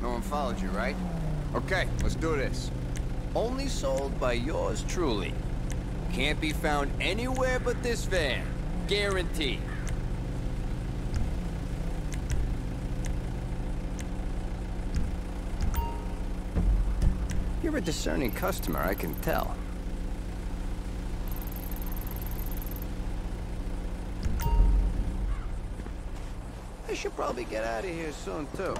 No one followed you, right? Okay, let's do this. Only sold by yours truly. Can't be found anywhere but this van. Guaranteed. You're a discerning customer, I can tell. I should probably get out of here soon, too.